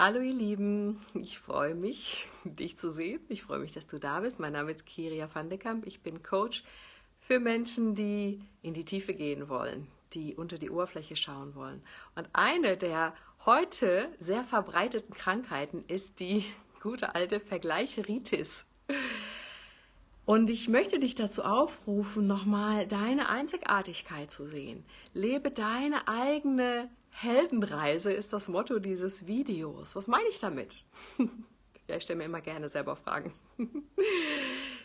Hallo ihr Lieben, ich freue mich, dich zu sehen. Ich freue mich, dass du da bist. Mein Name ist Kiria van de Kamp. Ich bin Coach für Menschen, die in die Tiefe gehen wollen, die unter die Oberfläche schauen wollen. Und eine der heute sehr verbreiteten Krankheiten ist die gute alte Vergleicheritis. Und ich möchte dich dazu aufrufen, nochmal deine Einzigartigkeit zu sehen. Lebe deine eigene Heldenreise, ist das Motto dieses Videos. Was meine ich damit? ja, ich stelle mir immer gerne selber Fragen.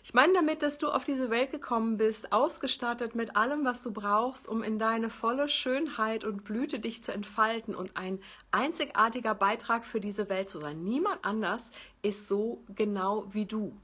Ich meine damit, dass du auf diese Welt gekommen bist, ausgestattet mit allem, was du brauchst, um in deine volle Schönheit und Blüte dich zu entfalten und ein einzigartiger Beitrag für diese Welt zu sein. Niemand anders ist so genau wie du.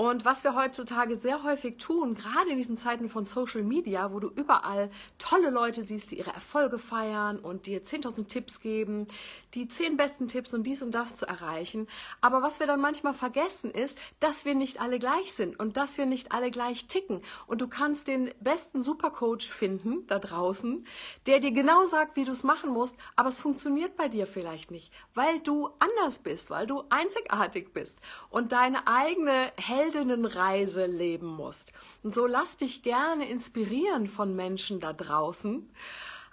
Und was wir heutzutage sehr häufig tun, gerade in diesen Zeiten von Social Media, wo du überall tolle Leute siehst, die ihre Erfolge feiern und dir 10.000 Tipps geben, die 10 besten Tipps und dies und das zu erreichen. Aber was wir dann manchmal vergessen ist, dass wir nicht alle gleich sind und dass wir nicht alle gleich ticken. Und du kannst den besten Supercoach finden da draußen, der dir genau sagt, wie du es machen musst, aber es funktioniert bei dir vielleicht nicht, weil du anders bist, weil du einzigartig bist und deine eigene Held Heldinnenreise leben musst. Und so lass dich gerne inspirieren von Menschen da draußen.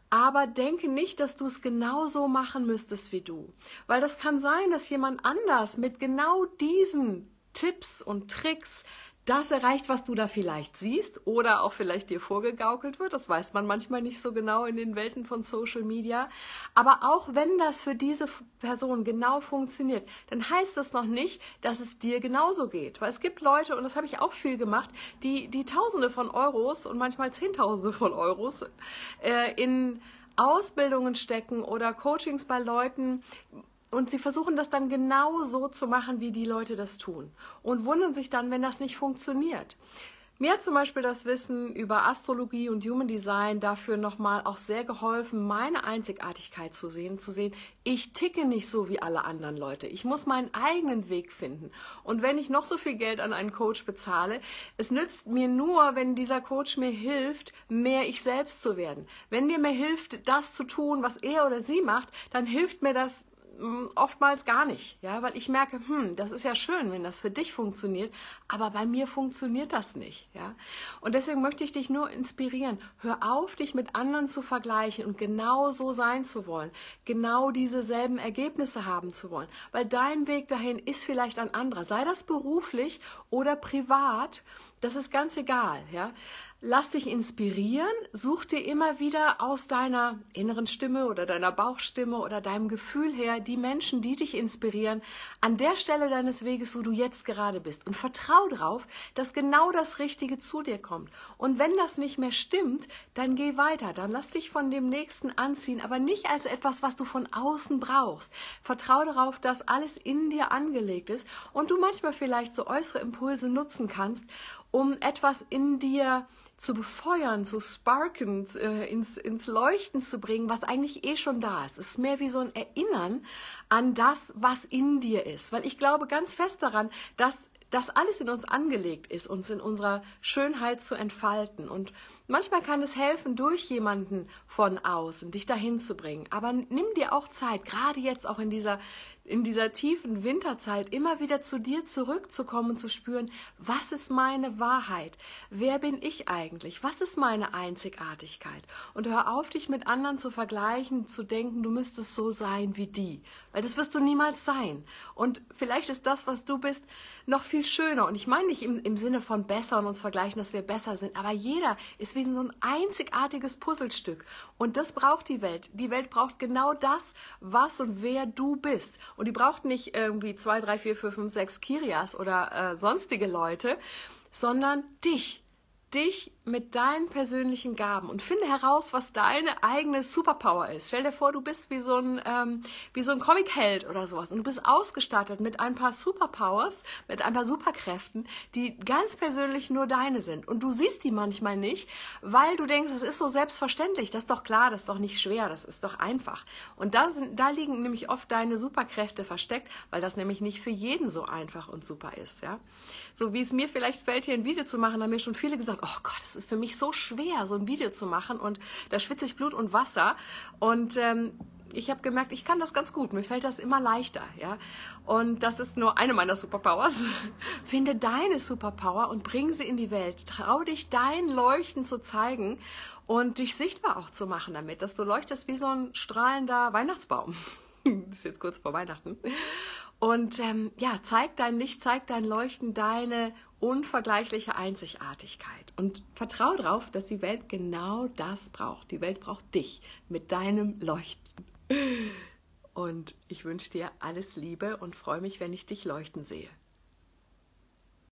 Aber denke nicht, dass du es genauso machen müsstest wie du. Weil das kann sein, dass jemand anders mit genau diesen Tipps und Tricks das erreicht, was du da vielleicht siehst oder auch vielleicht dir vorgegaukelt wird. Das weiß man manchmal nicht so genau in den Welten von Social Media. Aber auch wenn das für diese Person genau funktioniert, dann heißt das noch nicht, dass es dir genauso geht. Weil es gibt Leute, und das habe ich auch viel gemacht, die, die Tausende von Euros und manchmal Zehntausende von Euros äh, in Ausbildungen stecken oder Coachings bei Leuten, und sie versuchen das dann genau so zu machen, wie die Leute das tun. Und wundern sich dann, wenn das nicht funktioniert. Mir hat zum Beispiel das Wissen über Astrologie und Human Design dafür nochmal auch sehr geholfen, meine Einzigartigkeit zu sehen, zu sehen, ich ticke nicht so wie alle anderen Leute. Ich muss meinen eigenen Weg finden. Und wenn ich noch so viel Geld an einen Coach bezahle, es nützt mir nur, wenn dieser Coach mir hilft, mehr ich selbst zu werden. Wenn dir mir hilft, das zu tun, was er oder sie macht, dann hilft mir das oftmals gar nicht, ja, weil ich merke, hm, das ist ja schön, wenn das für dich funktioniert, aber bei mir funktioniert das nicht, ja. Und deswegen möchte ich dich nur inspirieren, hör auf, dich mit anderen zu vergleichen und genau so sein zu wollen, genau diese selben Ergebnisse haben zu wollen, weil dein Weg dahin ist vielleicht ein anderer, sei das beruflich oder privat, das ist ganz egal, ja. Lass dich inspirieren, such dir immer wieder aus deiner inneren Stimme oder deiner Bauchstimme oder deinem Gefühl her die Menschen, die dich inspirieren, an der Stelle deines Weges, wo du jetzt gerade bist. Und vertrau darauf, dass genau das Richtige zu dir kommt. Und wenn das nicht mehr stimmt, dann geh weiter. Dann lass dich von dem Nächsten anziehen, aber nicht als etwas, was du von außen brauchst. Vertrau darauf, dass alles in dir angelegt ist und du manchmal vielleicht so äußere Impulse nutzen kannst, um etwas in dir zu befeuern, zu sparken, äh, ins, ins Leuchten zu bringen, was eigentlich eh schon da ist. Es ist mehr wie so ein Erinnern an das, was in dir ist. Weil ich glaube ganz fest daran, dass das alles in uns angelegt ist, uns in unserer Schönheit zu entfalten. Und manchmal kann es helfen, durch jemanden von außen dich dahin zu bringen. Aber nimm dir auch Zeit, gerade jetzt auch in dieser, in dieser tiefen Winterzeit immer wieder zu dir zurückzukommen und zu spüren, was ist meine Wahrheit? Wer bin ich eigentlich? Was ist meine Einzigartigkeit? Und hör auf, dich mit anderen zu vergleichen, zu denken, du müsstest so sein wie die. Weil das wirst du niemals sein. Und vielleicht ist das, was du bist, noch viel schöner. Und ich meine nicht im, im Sinne von besser und uns vergleichen, dass wir besser sind, aber jeder ist wie so ein einzigartiges Puzzlestück. Und das braucht die Welt. Die Welt braucht genau das, was und wer du bist. Und die braucht nicht irgendwie zwei, drei, vier, fünf, fünf, sechs Kirias oder äh, sonstige Leute, sondern dich. Dich mit deinen persönlichen Gaben und finde heraus, was deine eigene Superpower ist. Stell dir vor, du bist wie so ein, ähm, wie so ein Comicheld oder sowas und du bist ausgestattet mit ein paar Superpowers, mit ein paar Superkräften, die ganz persönlich nur deine sind. Und du siehst die manchmal nicht, weil du denkst, das ist so selbstverständlich, das ist doch klar, das ist doch nicht schwer, das ist doch einfach. Und da, sind, da liegen nämlich oft deine Superkräfte versteckt, weil das nämlich nicht für jeden so einfach und super ist. Ja? So wie es mir vielleicht fällt, hier ein Video zu machen, haben mir schon viele gesagt, oh Gott, das ist für mich so schwer, so ein Video zu machen und da schwitze ich Blut und Wasser. Und ähm, ich habe gemerkt, ich kann das ganz gut. Mir fällt das immer leichter. Ja? Und das ist nur eine meiner Superpowers. Finde deine Superpower und bring sie in die Welt. Trau dich, dein Leuchten zu zeigen und dich sichtbar auch zu machen damit, dass du leuchtest wie so ein strahlender Weihnachtsbaum. das ist jetzt kurz vor Weihnachten. Und ähm, ja, zeig dein Licht, zeig dein Leuchten, deine unvergleichliche Einzigartigkeit. Und vertrau darauf, dass die Welt genau das braucht. Die Welt braucht dich mit deinem Leuchten. Und ich wünsche dir alles Liebe und freue mich, wenn ich dich leuchten sehe.